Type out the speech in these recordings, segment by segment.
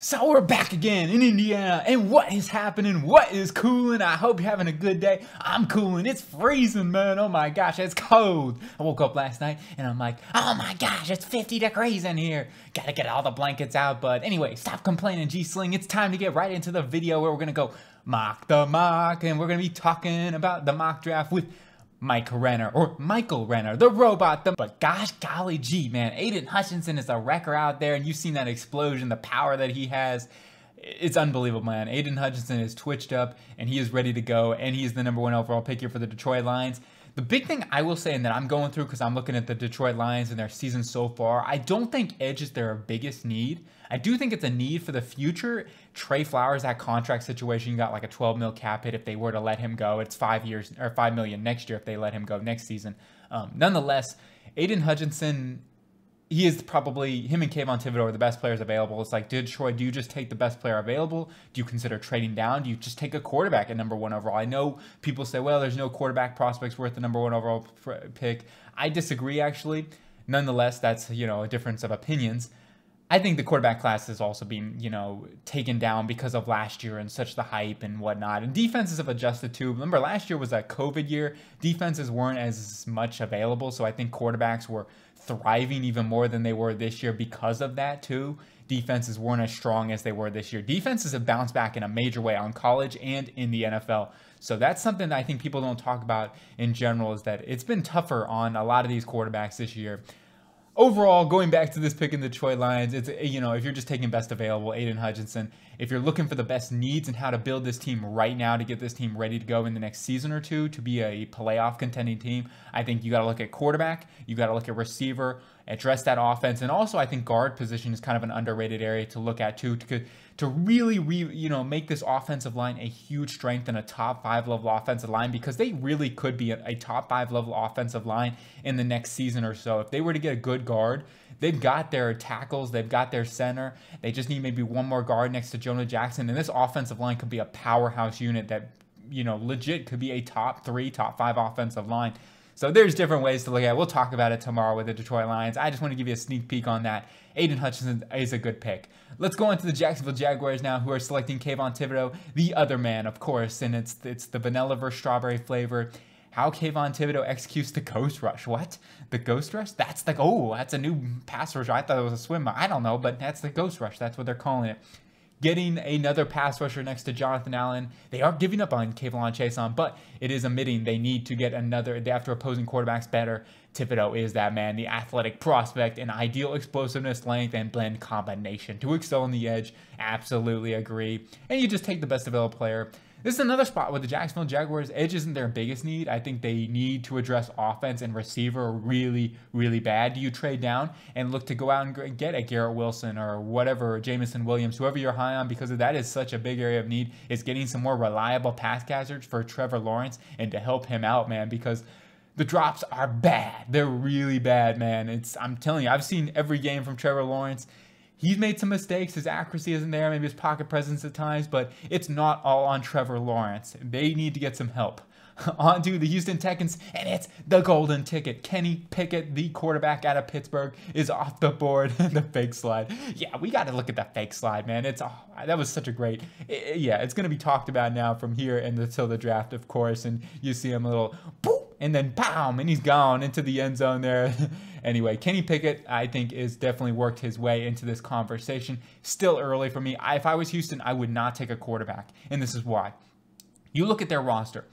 So we're back again in Indiana, and what is happening? What is cooling? I hope you're having a good day. I'm cooling. It's freezing, man. Oh my gosh, it's cold. I woke up last night and I'm like, oh my gosh, it's 50 degrees in here. Gotta get all the blankets out. But anyway, stop complaining, G-Sling. It's time to get right into the video where we're gonna go mock the mock, and we're gonna be talking about the mock draft with Mike Renner or Michael Renner, the robot. The, but gosh golly gee, man, Aidan Hutchinson is a wrecker out there, and you've seen that explosion, the power that he has. It's unbelievable, man. Aidan Hutchinson is twitched up and he is ready to go, and he is the number one overall pick here for the Detroit Lions. The big thing I will say, and that I'm going through because I'm looking at the Detroit Lions and their season so far, I don't think edge is their biggest need. I do think it's a need for the future. Trey Flowers, that contract situation, you got like a 12 mil cap hit if they were to let him go. It's five years or five million next year if they let him go next season. Um, nonetheless, Aidan Hutchinson he is probably him and Kayvon Thibodeaux are the best players available. It's like, Detroit, do you just take the best player available? Do you consider trading down? Do you just take a quarterback at number one overall? I know people say, well, there's no quarterback prospects worth the number one overall pick. I disagree, actually. Nonetheless, that's you know a difference of opinions. I think the quarterback class has also been, you know, taken down because of last year and such the hype and whatnot. And defenses have adjusted too. Remember, last year was a COVID year. Defenses weren't as much available. So I think quarterbacks were thriving even more than they were this year because of that too. Defenses weren't as strong as they were this year. Defenses have bounced back in a major way on college and in the NFL. So that's something that I think people don't talk about in general is that it's been tougher on a lot of these quarterbacks this year overall, going back to this pick in the Detroit Lions, it's you know if you're just taking best available, Aiden Hutchinson. If you're looking for the best needs and how to build this team right now to get this team ready to go in the next season or two to be a playoff contending team, I think you got to look at quarterback, you got to look at receiver, address that offense, and also I think guard position is kind of an underrated area to look at too. To, to really, re, you know, make this offensive line a huge strength and a top five level offensive line because they really could be a, a top five level offensive line in the next season or so. If they were to get a good guard, they've got their tackles, they've got their center. They just need maybe one more guard next to Jonah Jackson, and this offensive line could be a powerhouse unit that you know legit could be a top three, top five offensive line. So there's different ways to look at it. We'll talk about it tomorrow with the Detroit Lions. I just want to give you a sneak peek on that. Aidan Hutchinson is a good pick. Let's go into the Jacksonville Jaguars now, who are selecting Kayvon Thibodeaux, the other man, of course, and it's it's the vanilla versus strawberry flavor. How Kayvon Thibodeaux executes the ghost rush. What? The ghost rush? That's the oh, that's a new pass rush. I thought it was a swim. I don't know, but that's the ghost rush. That's what they're calling it getting another pass rusher next to Jonathan Allen. They are giving up on K'Lavon Chaisson, but it is admitting they need to get another, after opposing quarterbacks better. Thibodeaux is that man, the athletic prospect and ideal explosiveness, length, and blend combination to excel on the edge. Absolutely agree. And you just take the best available player. This is another spot where the Jacksonville Jaguars edge isn't their biggest need. I think they need to address offense and receiver really, really bad. Do you trade down and look to go out and get a Garrett Wilson or whatever, Jameson Williams, whoever you're high on, because that is such a big area of need, is getting some more reliable pass catchers for Trevor Lawrence and to help him out, man, because the drops are bad. They're really bad, man. It's I'm telling you, I've seen every game from Trevor Lawrence He's made some mistakes. His accuracy isn't there, maybe his pocket presence at times, but it's not all on Trevor Lawrence. They need to get some help. on to the Houston Texans, and it's the golden ticket. Kenny Pickett, the quarterback out of Pittsburgh, is off the board. the fake slide. Yeah, we got to look at that fake slide, man. It's oh, that was such a great. It, yeah, it's gonna be talked about now from here and until the draft, of course. And you see him a little and then bam, and he's gone into the end zone there. anyway, Kenny Pickett, I think, is definitely worked his way into this conversation. Still early for me. I, if I was Houston, I would not take a quarterback, and this is why. You look at their roster,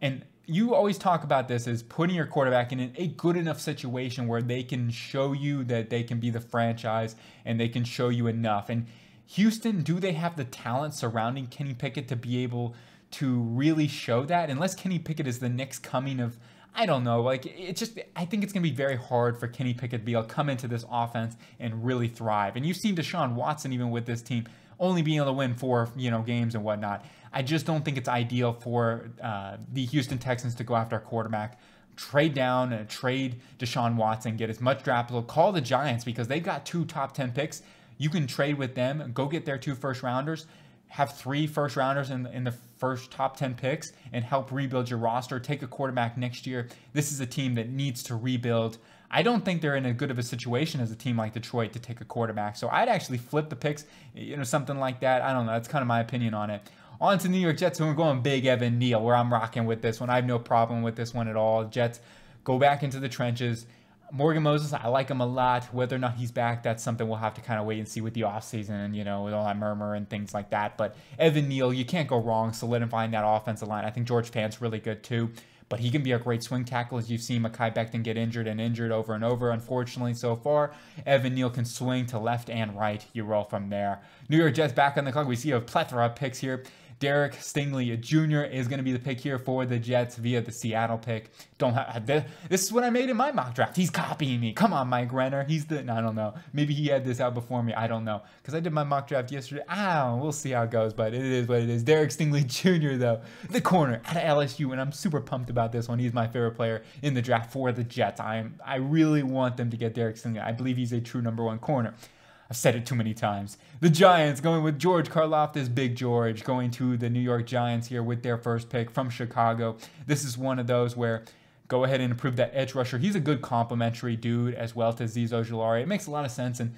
and you always talk about this as putting your quarterback in a good enough situation where they can show you that they can be the franchise and they can show you enough. And Houston, do they have the talent surrounding Kenny Pickett to be able to really show that unless Kenny Pickett is the next coming of I don't know. Like it's just I think it's gonna be very hard for Kenny Pickett to be able to come into this offense and really thrive. And you've seen Deshaun Watson even with this team only being able to win four you know games and whatnot. I just don't think it's ideal for uh, the Houston Texans to go after a quarterback. Trade down, and trade Deshaun Watson, get as much draft. Call the Giants because they've got two top 10 picks. You can trade with them, go get their two first rounders have three first rounders in, in the first top 10 picks and help rebuild your roster. Take a quarterback next year. This is a team that needs to rebuild. I don't think they're in as good of a situation as a team like Detroit to take a quarterback. So I'd actually flip the picks, you know, something like that. I don't know. That's kind of my opinion on it. On to New York Jets, and we're going big Evan Neal, where I'm rocking with this one. I have no problem with this one at all. Jets go back into the trenches. Morgan Moses, I like him a lot. Whether or not he's back, that's something we'll have to kind of wait and see with the offseason, you know, with all that murmur and things like that. But Evan Neal, you can't go wrong solidifying that offensive line. I think George Fant's really good too but he can be a great swing tackle as you've seen Mekhi Becton get injured and injured over and over, unfortunately, so far. Evan Neal can swing to left and right. You roll from there. New York Jets back on the clock. We see a plethora of picks here. Derek Stingley Jr. is going to be the pick here for the Jets via the Seattle pick. Don't have this is what I made in my mock draft. He's copying me. Come on, Mike Renner. He's the I don't know. Maybe he had this out before me. I don't know because I did my mock draft yesterday. Ah, we'll see how it goes, but it is what it is. Derek Stingley Jr. though, the corner at LSU, and I'm super pumped about this one. He's my favorite player in the draft for the Jets. I am I really want them to get Derek Stingley. I believe he's a true number one corner. I've said it too many times. The Giants going with George Karlaftis, Big George, going to the New York Giants here with their first pick from Chicago. This is one of those where go ahead and improve that edge rusher. He's a good complimentary dude as well to Azeez Ojulari. It makes a lot of sense. And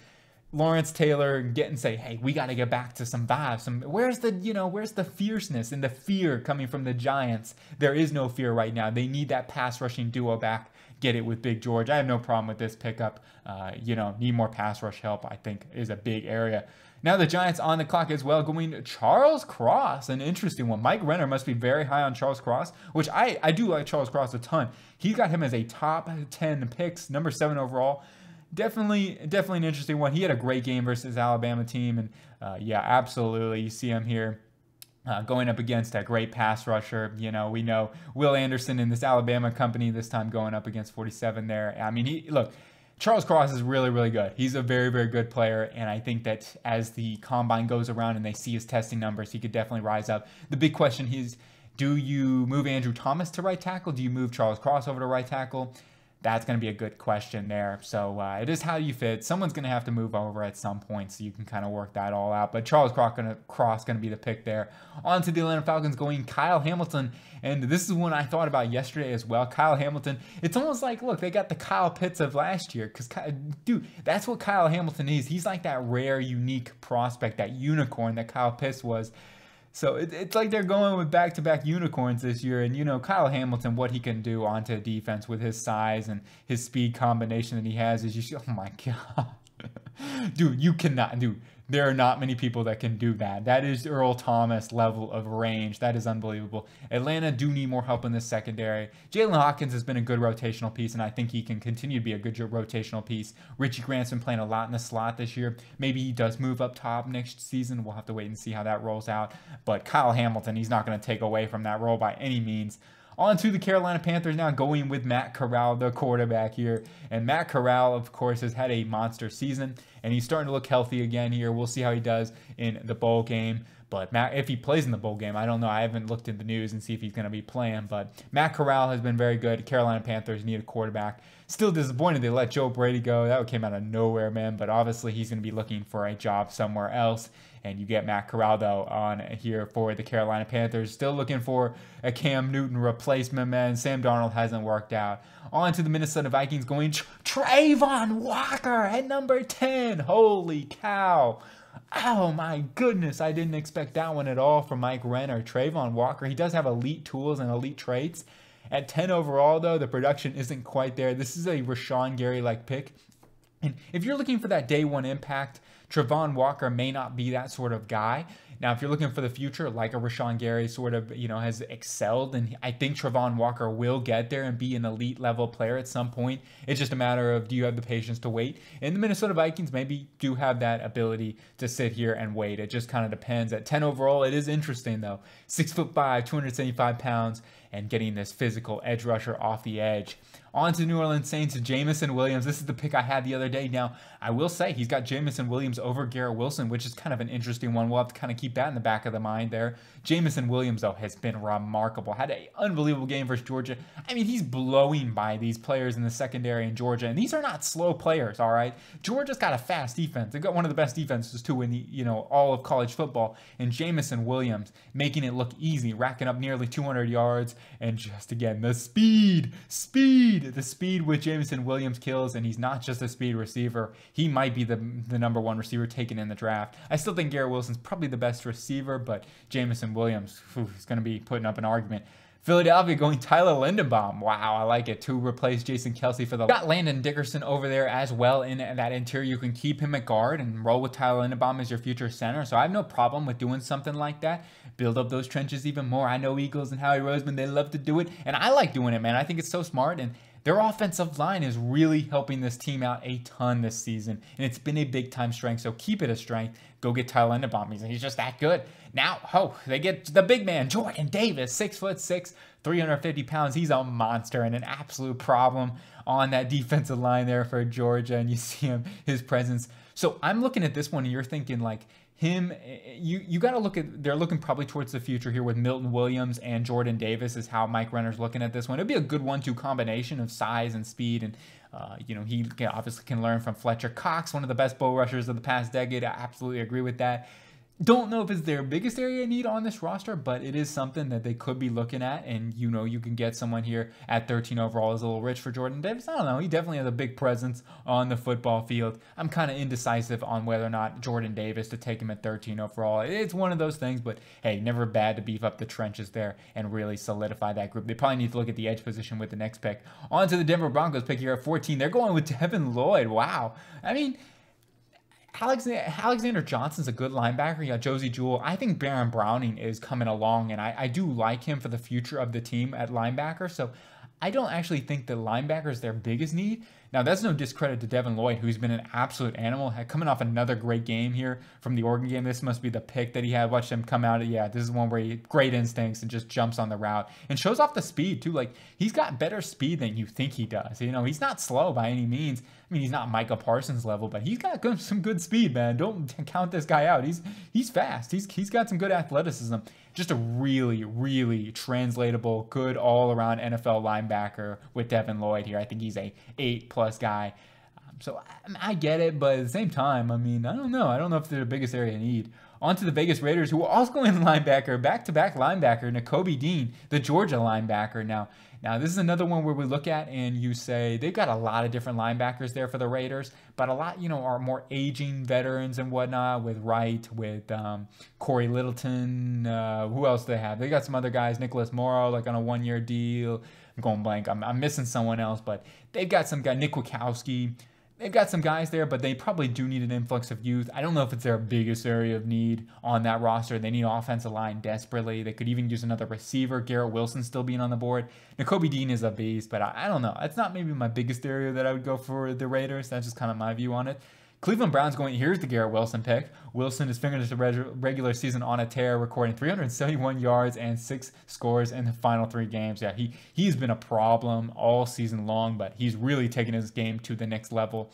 Lawrence Taylor get and say, hey, we got to get back to some vibes. Some where's the you know where's the fierceness and the fear coming from the Giants? There is no fear right now. They need that pass rushing duo back get it with Big George. I have no problem with this pickup. Uh, you know, need more pass rush help, I think, is a big area. Now the Giants on the clock as well, going Charles Cross, an interesting one. Mike Renner must be very high on Charles Cross, which I, I do like Charles Cross a ton. He got him as a top 10 picks, number seven overall. Definitely, definitely an interesting one. He had a great game versus Alabama team, and uh, yeah, absolutely, you see him here uh, going up against a great pass rusher. You know, we know Will Anderson in this Alabama company this time going up against 47 there. I mean, he look, Charles Cross is really, really good. He's a very, very good player. And I think that as the combine goes around and they see his testing numbers, he could definitely rise up. The big question is do you move Andrew Thomas to right tackle? Do you move Charles Cross over to right tackle? That's going to be a good question there. So uh, it is how you fit. Someone's going to have to move over at some point, so you can kind of work that all out. But Charles Cross going to be the pick there. On to the Atlanta Falcons going Kyle Hamilton, and this is one I thought about yesterday as well. Kyle Hamilton. It's almost like look, they got the Kyle Pitts of last year, because dude, that's what Kyle Hamilton is. He's like that rare, unique prospect, that unicorn that Kyle Pitts was. So it, it's like they're going with back to back unicorns this year. And, you know, Kyle Hamilton, what he can do onto defense with his size and his speed combination that he has is just, oh my God. Dude, you cannot, dude there are not many people that can do that. That is Earl Thomas level of range. That is unbelievable. Atlanta do need more help in this secondary. Jaylinn Hawkins has been a good rotational piece, and I think he can continue to be a good rotational piece. Richie Grant's been playing a lot in the slot this year. Maybe he does move up top next season. We'll have to wait and see how that rolls out. But Kyle Hamilton, he's not going to take away from that role by any means. On to the Carolina Panthers now, going with Matt Corral, the quarterback here. And Matt Corral, of course, has had a monster season, and he's starting to look healthy again here. We'll see how he does in the bowl game. But Matt, if he plays in the bowl game, I don't know. I haven't looked at the news and see if he's going to be playing. But Matt Corral has been very good. Carolina Panthers need a quarterback. Still disappointed they let Joe Brady go. That came out of nowhere, man. But obviously he's going to be looking for a job somewhere else. And you get Matt Corral though on here for the Carolina Panthers. Still looking for a Cam Newton replacement, man. Sam Darnold hasn't worked out. On to the Minnesota Vikings going Travon Walker at number 10. Holy cow. Oh my goodness, I didn't expect that one at all from Mike Renner. Travon Walker, he does have elite tools and elite traits. At 10 overall, though, the production isn't quite there. This is a Rashan Gary like pick. And if you're looking for that day one impact, Travon Walker may not be that sort of guy. Now, if you're looking for the future, like a Rashan Gary sort of, you know, has excelled, and I think Travon Walker will get there and be an elite level player at some point. It's just a matter of do you have the patience to wait? And the Minnesota Vikings maybe do have that ability to sit here and wait. It just kind of depends. At 10 overall, it is interesting though. Six foot five, 275 pounds, and getting this physical edge rusher off the edge. On to New Orleans Saints, Jameson Williams. This is the pick I had the other day. Now, I will say he's got Jameson Williams over Garrett Wilson, which is kind of an interesting one. We'll have to kind of keep that in the back of the mind there. Jameson Williams, though, has been remarkable. Had an unbelievable game versus Georgia. I mean, he's blowing by these players in the secondary in Georgia, and these are not slow players, all right? Georgia's got a fast defense. They've got one of the best defenses, too, in the, you know, all of college football. And Jameson Williams making it look easy, racking up nearly 200 yards. And just again, the speed, speed, the speed with Jameson Williams kills. And he's not just a speed receiver. He might be the, the number one receiver taken in the draft. I still think Garrett Wilson's probably the best receiver, but Jameson Williams whew, is going to be putting up an argument. Philadelphia going Tyler Linderbaum. Wow, I like it. To replace Jason Kelce for the. Got Landon Dickerson over there as well in that interior. You can keep him at guard and roll with Tyler Linderbaum as your future center. So I have no problem with doing something like that. Build up those trenches even more. I know Eagles and Howie Roseman, they love to do it. And I like doing it, man. I think it's so smart. And their offensive line is really helping this team out a ton this season, and it's been a big time strength. So keep it a strength. Go get Tyler Linderbaum. He's, he's just that good. Now, oh, they get the big man, Jordan Davis, six foot six, 350 pounds. He's a monster and an absolute problem on that defensive line there for Georgia. And you see him, his presence. So I'm looking at this one, and you're thinking like, him you you got to look at they're looking probably towards the future here with Milton Williams and Jordan Davis is how Mike Renner's looking at this one. It'd be a good one-two combination of size and speed and uh, you know he obviously can learn from Fletcher Cox, one of the best bull rushers of the past decade. I absolutely agree with that. Don't know if it's their biggest area need on this roster, but it is something that they could be looking at. And you know, you can get someone here at 13 overall is a little rich for Jordan Davis. I don't know. He definitely has a big presence on the football field. I'm kind of indecisive on whether or not Jordan Davis to take him at 13 overall. It's one of those things, but hey, never bad to beef up the trenches there and really solidify that group. They probably need to look at the edge position with the next pick. On to the Denver Broncos pick here at 14. They're going with Devin Lloyd. Wow. I mean, Alexander, Alexander Johnson's a good linebacker. You got Josey Jewell. I think Baron Browning is coming along, and I, I do like him for the future of the team at linebacker. So I don't actually think the linebacker is their biggest need. Now, that's no discredit to Devin Lloyd, who's been an absolute animal. Coming off another great game here from the Oregon game. This must be the pick that he had. Watch him come out. Yeah, this is one where he great instincts and just jumps on the route and shows off the speed too. Like he's got better speed than you think he does. You know, he's not slow by any means. I mean, he's not Micah Parsons level, but he's got good, some good speed, man. Don't count this guy out. He's he's fast. He's he's got some good athleticism just a really, really translatable, good all around NFL linebacker with Devin Lloyd here. I think he's a eight plus guy. Um, so I, I, get it, but at the same time, I mean, I don't know. I don't know if they're the biggest area of need. On to the Vegas Raiders, who are also going linebacker, back to back linebacker, Nakobe Dean, the Georgia linebacker. Now, now, this is another one where we look at and you say they've got a lot of different linebackers there for the Raiders, but a lot, you know, are more aging veterans and whatnot with Wright, with um, Cory Littleton. Uh, who else do they have? They got some other guys, Nicholas Morrow, like on a one year deal. I'm going blank. I'm, I'm missing someone else, but they've got some guy, Nick Kwiatkowski they've got some guys there, but they probably do need an influx of youth. I don't know if it's their biggest area of need on that roster. They need offensive line desperately. They could even use another receiver. Garrett Wilson still being on the board. Nakobe Dean is a beast, but I, I don't know. It's not maybe my biggest area that I would go for the Raiders. That's just kind of my view on it. Cleveland Browns going, here's the Garrett Wilson pick. Wilson is finished the regular season on a tear, recording 371 yards and six scores in the final three games. Yeah, he, he's been a problem all season long, but he's really taken his game to the next level.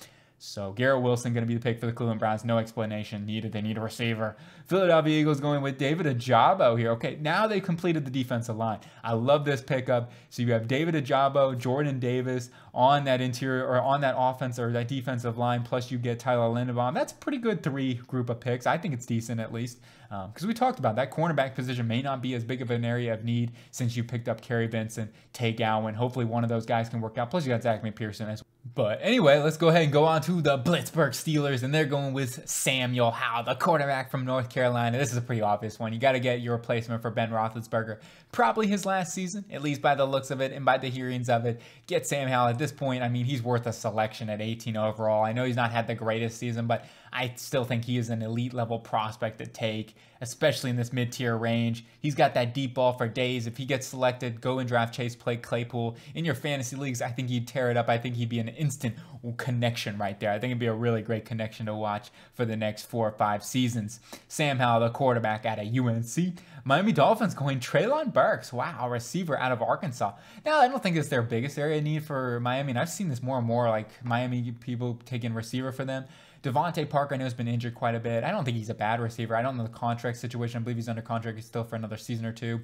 So Garrett Wilson going to be the pick for the Cleveland Browns. No explanation needed. They need a receiver. Philadelphia Eagles going with David Ojabo here. Okay, now they completed the defensive line. I love this pickup. So you have David Ojabo, Jordan Davis on that interior or on that offense or that defensive line. Plus you get Tyler Linderbaum. That's a pretty good three group of picks. I think it's decent at least because um, we talked about that cornerback position may not be as big of an area of need since you picked up Kary Vincent, Tay Gowan. Hopefully one of those guys can work out. Plus you got Zach McPhearson as well. But anyway, let's go ahead and go on to the Blitzburg Steelers, and they're going with Samuel Howell, the quarterback from North Carolina. This is a pretty obvious one. You got to get your replacement for Ben Roethlisberger. Probably his last season, at least by the looks of it and by the hearings of it. Get Sam Howell at this point. I mean, he's worth a selection at 18 overall. I know he's not had the greatest season, but I still think he is an elite level prospect to take, especially in this mid tier range. He's got that deep ball for days. If he gets selected, go and draft Chase Play Claypool in your fantasy leagues. I think he'd tear it up. I think he'd be an instant connection right there. I think it'd be a really great connection to watch for the next four or five seasons. Sam Howell, the quarterback out of UNC. Miami Dolphins going Treylon Burks. Wow, receiver out of Arkansas. Now, I don't think it's their biggest area need for Miami. And I've seen this more and more, like Miami people taking receiver for them. DeVante Parker, I know, has been injured quite a bit. I don't think he's a bad receiver. I don't know the contract situation. I believe he's under contract He's still for another season or two.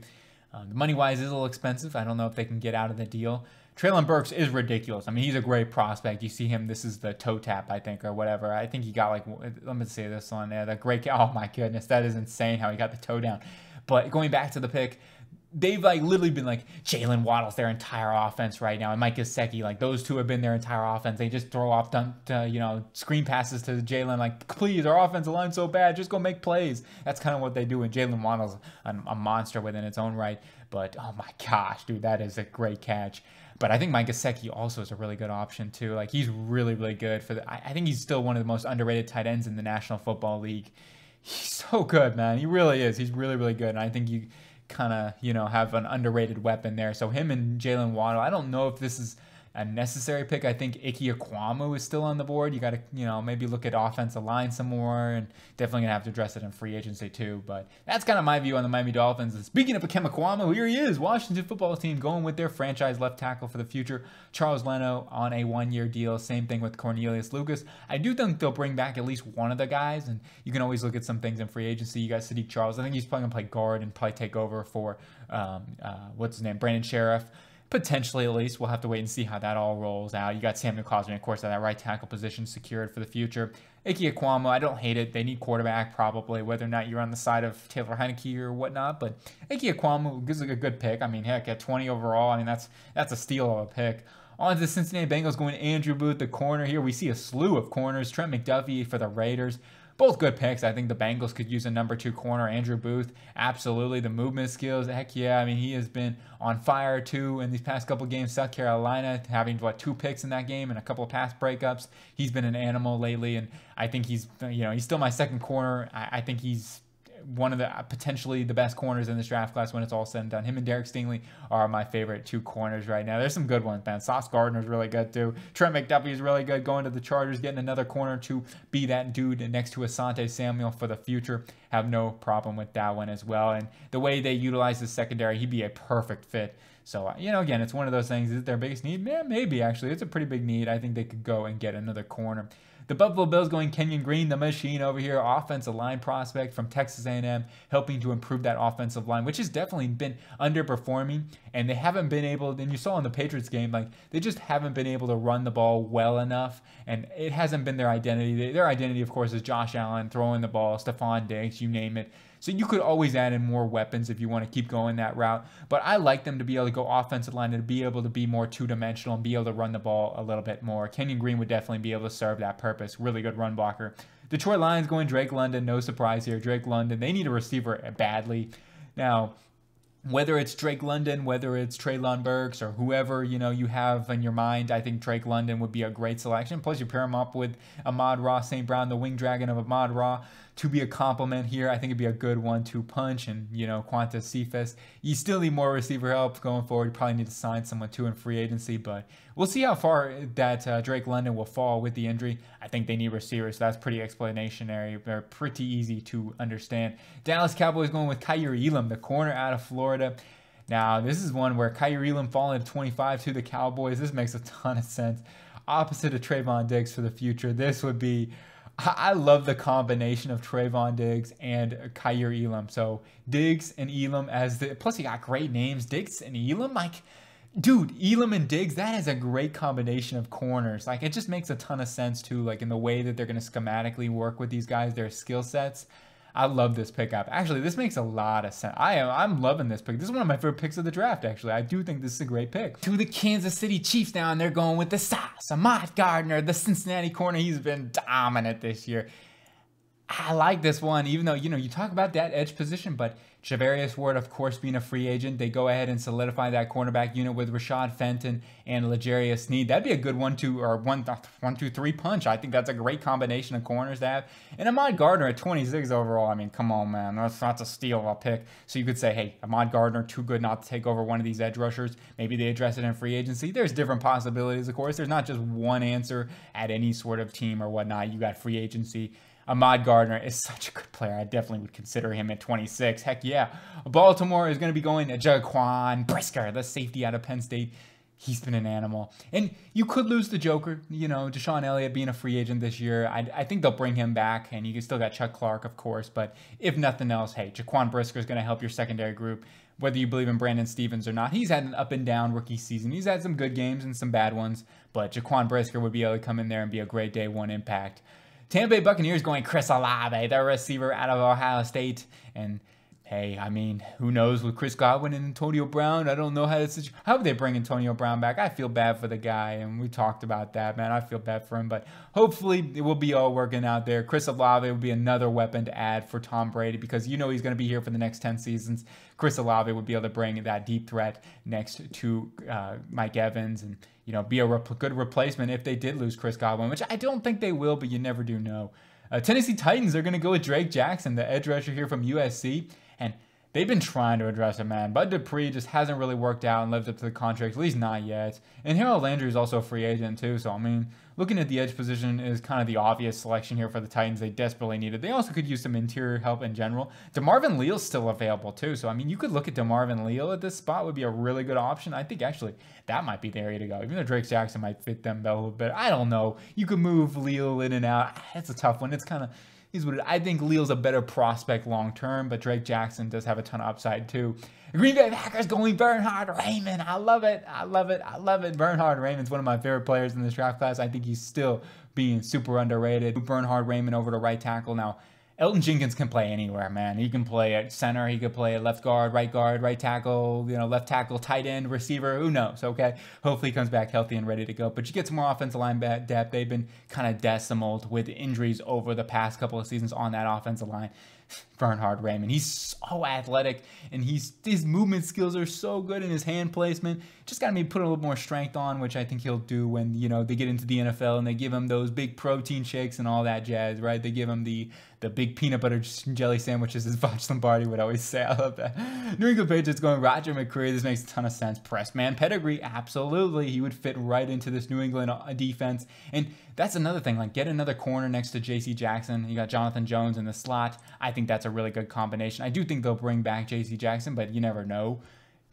Um, money wise is a little expensive. I don't know if they can get out of the deal. Treylon Burks is ridiculous. I mean, he's a great prospect. You see him. This is the toe tap, I think, or whatever. I think he got like. Let me say this on there. The great. Oh my goodness, that is insane how he got the toe down. But going back to the pick, they've like literally been like Jaylen Waddle's their entire offense right now, and Mike Gesicki, like those two have been their entire offense. They just throw off, dunk, uh, you know, screen passes to Jaylen, like please, our offensive line's so bad, just go make plays. That's kind of what they do, and Jaylen Waddle's a, a monster within its own right. But oh my gosh, dude, that is a great catch. But I think Mike Gesicki also is a really good option too. Like he's really, really good for the. I, I think he's still one of the most underrated tight ends in the National Football League. He's so good, man. He really is. He's really, really good. And I think you kind of, you know, have an underrated weapon there. So him and Jaylen Waddle. I don't know if this is a necessary pick. I think Ike Ekwonu is still on the board. You got to, you know, maybe look at offensive line some more, and definitely gonna have to address it in free agency too. But that's kind of my view on the Miami Dolphins. And speaking of Ikem Ekwonu, here he is, Washington football team going with their franchise left tackle for the future, Charles Leno on a one-year deal. Same thing with Cornelius Lucas. I do think they'll bring back at least one of the guys, and you can always look at some things in free agency. You got Saahdiq Charles. I think he's probably gonna play guard and probably take over for um, uh, what's his name, Brandon Scherff potentially at least. We'll have to wait and see how that all rolls out. You got Samuel Cosmi, of course, at that right tackle position secured for the future. Ike Ekwonu, I don't hate it. They need quarterback probably, whether or not you're on the side of Taylor Heinicke or whatnot. But Ike Ekwonu is a good pick. I mean, heck, at 20 overall, I mean that's that's a steal of a pick. On to the Cincinnati Bengals going Andrew Booth, the corner here. We see a slew of corners. Trent McDuffie for the Raiders both good picks. I think the Bengals could use a number two corner. Andrew Booth, absolutely. The movement skills, heck yeah. I mean, he has been on fire too in these past couple games. South Carolina having what two picks in that game and a couple of pass breakups. He's been an animal lately, and I think he's you know he's still my second corner. I, I think he's one of the potentially the best corners in this draft class when it's all said and done. Him and Derek Stingley are my favorite two corners right now. There's some good ones, man. Sauce Gardner's really good too. Trent McDuffie is really good going to the Chargers, getting another corner to be that dude next to Asante Samuel for the future. Have no problem with that one as well. And the way they utilize the secondary, he'd be a perfect fit. So, uh, you know, again, it's one of those things. Is it their biggest need? Yeah, maybe actually. It's a pretty big need. I think they could go and get another corner. The Buffalo Bills going Kenyon Green, the machine over here, offensive line prospect from Texas A&M, helping to improve that offensive line, which has definitely been underperforming, and they haven't been able. And you saw in the Patriots game, like they just haven't been able to run the ball well enough, and it hasn't been their identity. Their identity, of course, is Josh Allen throwing the ball, Stefon Diggs, you name it. So you could always add in more weapons if you want to keep going that route. But I like them to be able to go offensive line and to be able to be more two dimensional and be able to run the ball a little bit more. Kenyon Green would definitely be able to serve that purpose. Really good run blocker. Detroit Lions going Drake London. No surprise here. Drake London. They need a receiver badly. Now, whether it's Drake London, whether it's Treylon Burks, or whoever you know you have in your mind, I think Drake London would be a great selection. Plus, you pair him up with Amon-Ra St. Brown, the wing dragon of Amon-Ra to be a compliment here. I think it'd be a good one to punch and, you know, Quintez Cephus. You still need more receiver help going forward. You probably need to sign someone too in free agency, but we'll see how far that uh, Drake London will fall with the injury. I think they need receivers. So that's pretty explanationary. They're pretty easy to understand. Dallas Cowboys going with Kaiir Elam, the corner out of Florida. Now, this is one where Kaiir Elam falling to 25 to the Cowboys. This makes a ton of sense. Opposite of Trevon Diggs for the future. This would be I love the combination of Trevon Diggs and Kaiir Elam. So Diggs and Elam as the plus he got great names. Diggs and Elam, like dude, Elam and Diggs, that is a great combination of corners. Like it just makes a ton of sense too, like in the way that they're gonna schematically work with these guys, their skill sets. I love this pickup. Actually, this makes a lot of sense. I am I'm loving this pick. This is one of my favorite picks of the draft. Actually, I do think this is a great pick. To the Kansas City Chiefs now, and they're going with the sauce. Ahmad Gardner, the Cincinnati corner. He's been dominant this year. I like this one, even though you know you talk about that edge position, but Charvarius Ward, of course, being a free agent, they go ahead and solidify that cornerback unit with Rashad Fenton and L'Jarius Sneed. That'd be a good one, two, or one, one, two, three punch. I think that's a great combination of corners to have. And Ahmad Gardner at 26 overall. I mean, come on, man, that's that's a steal of a pick. So you could say, hey, Ahmad Gardner, too good not to take over one of these edge rushers. Maybe they address it in free agency. There's different possibilities, of course. There's not just one answer at any sort of team or whatnot. You got free agency Ahmad Gardner is such a good player. I definitely would consider him at 26. Heck yeah. Baltimore is going to be going to Jaquan Brisker, the safety out of Penn State. he's been an animal. And you could lose the Joker, you know, DeShon Elliott being a free agent this year. I, I think they'll bring him back, and you still got Chuck Clark, of course. But if nothing else, hey, Jaquan Brisker is going to help your secondary group. Whether you believe in Brandon Stephens or not, he's had an up and down rookie season. He's had some good games and some bad ones, but Jaquan Brisker would be able to come in there and be a great day one impact. Tampa Bay Buccaneers going Chris Olave, their receiver out of Ohio State, and hey, I mean, who knows with Chris Godwin and Antonio Brown? I don't know how to. How would they bring Antonio Brown back? I feel bad for the guy, and we talked about that, man. I feel bad for him, but hopefully it will be all working out there. Chris Olave will be another weapon to add for Tom Brady because you know he's going to be here for the next 10 seasons. Chris Olave would be able to bring that deep threat next to uh, Mike Evans and, you know, be a rep- good replacement if they did lose Chris Godwin, which I don't think they will, but you never do know. Uh, Tennessee Titans are going to go with Drake Jackson, the edge rusher here from USC. And they've been trying to address it, man. Bud Dupree just hasn't really worked out and lived up to the contract, at least not yet. And Harold Landry is also a free agent, too. So, I mean, looking at the edge position is kind of the obvious selection here for the Titans. They desperately needed. They also could use some interior help in general. DeMarvin Leal's still available, too. So, I mean, you could look at DeMarvin Leal at this spot, would be a really good option. I think actually that might be the area to go. Even though Drake Jackson might fit them a little bit. I don't know. You could move Leal in and out. It's a tough one. It's kind of He's what I think Leal's a better prospect long term, but Drake Jackson does have a ton of upside too. Green Bay Packers going Bernhard Raimann. I love it. I love it. I love it. Bernhard Raimann's one of my favorite players in this draft class. I think he's still being super underrated. Bernhard Raimann over to right tackle. Now, Elgton Jenkins can play anywhere, man. He can play at center. He could play at left guard, right guard, right tackle, you know, left tackle, tight end, receiver. Who knows? Okay. Hopefully he comes back healthy and ready to go. But you get some more offensive line depth. They've been kind of decimal with injuries over the past couple of seasons on that offensive line. Bernhard Raimann. He's so athletic and he's his movement skills are so good in his hand placement. Just gotta maybe put a little more strength on, which I think he'll do when, you know, they get into the NFL and they give him those big protein shakes and all that jazz, right? They give him the the big peanut butter jelly sandwiches, as Voch Lombardi would always say. I love that. New England Patriots going Roger McCreary. This makes a ton of sense. Press man pedigree, absolutely. He would fit right into this New England uh, defense. And that's another thing. Like, get another corner next to J.C. Jackson. You got Jonathan Jones in the slot. I think that's a really good combination. I do think they'll bring back J.C. Jackson, but you never know.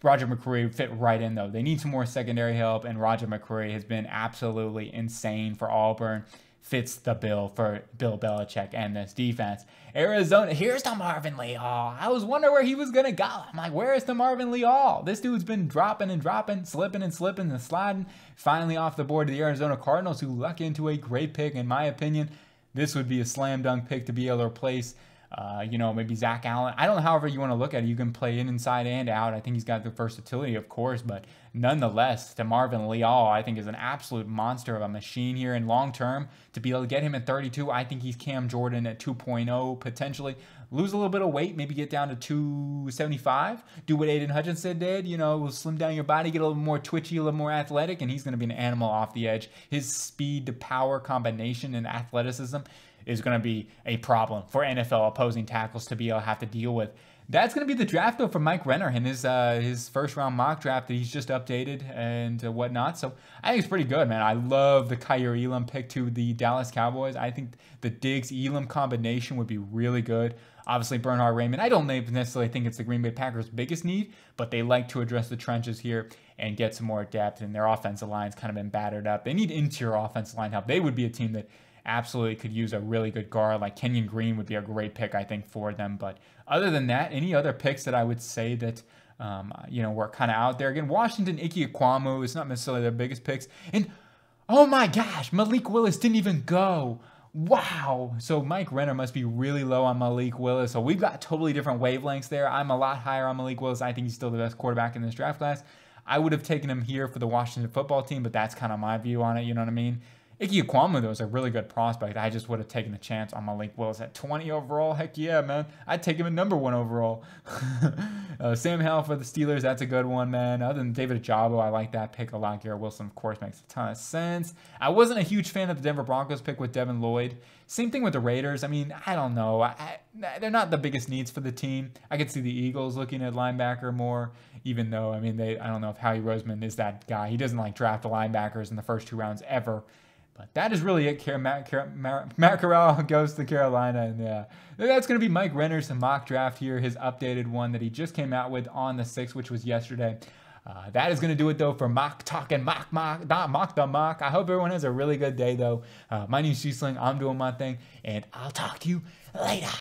Roger McCreary fit right in though. They need some more secondary help, and Roger McCreary has been absolutely insane for Auburn fits the bill for Bill Belichick and this defense. Arizona, here's DeMarvin Leal. I was wondering where he was to go. I'm like, where is DeMarvin Leal? This dude's been dropping and dropping, slipping and slipping and sliding. Finally off the board to the Arizona Cardinals, who luck into a great pick, in my opinion. This would be a slam dunk pick to be able to replace uh, you know, maybe Zach Allen. I don't know, however you want to look at it. You can play in inside and out. I think he's got the versatility, of course, but nonetheless, to Marvin Leal, I think is an absolute monster of a machine here. And long term, to be able to get him at 32, I think he's Cam Jordan at 2.0 potentially. Lose a little bit of weight, maybe get down to 275. Do what Aidan Hutchinson did, you know, slim down your body, get a little more twitchy, a little more athletic, and he's going to be an animal off the edge. His speed to power combination and athleticism is going to be a problem for NFL opposing tackles to be able to have to deal with. That's going to be the draft though for Mike Renner in his uh, his first round mock draft that he's just updated and uh, whatnot. So I think it's pretty good, man. I love the Kaiir Elam pick to the Dallas Cowboys. I think the Diggs Elam combination would be really good. Obviously, Bernhard Raymond. I don't necessarily think it's the Green Bay Packers' biggest need, but they like to address the trenches here and get some more depth. And their offensive line's kind of been battered up. They need interior offensive line help. They would be a team that absolutely could use a really good guard. Like Kenyon Green would be a great pick, I think, for them. But other than that, any other picks that I would say that um, you know were kind of out there again? Washington Ike Ekwonu is not necessarily their biggest picks, and oh my gosh, Malik Willis didn't even go. Wow. So Mike Renner must be really low on Malik Willis. So we've got totally different wavelengths there. I'm a lot higher on Malik Willis. I think he's still the best quarterback in this draft class. I would have taken him here for the Washington football team, but that's kind of my view on it. You know what I mean? Ike Ekwonu, though, is a really good prospect. I just would have taken the chance on Malik Willis at 20 overall. Heck yeah, man. I'd take him at number one overall. uh, Sam Howell for the Steelers, that's a good one, man. Other than David Ojabo, I like that pick a lot. Garrett Wilson, of course, makes a ton of sense. I wasn't a huge fan of the Denver Broncos pick with Devin Lloyd. Same thing with the Raiders. I mean, I don't know. I, they're not the biggest needs for the team. I could see the Eagles looking at linebacker more, even though, I mean, they I don't know if Howie Roseman is that guy. He doesn't like draft the linebackers in the first two rounds ever. But that is really it. Matt, Matt Corral goes to Carolina. And yeah, that's going to be Mike Renner's mock draft here, his updated one that he just came out with on the 6th, which was yesterday. Uh, that is going to do it though for mock talking mock mock not mock the mock. I hope everyone has a really good day though. Uh, my name's Sling. I'm doing my thing, and I'll talk to you later.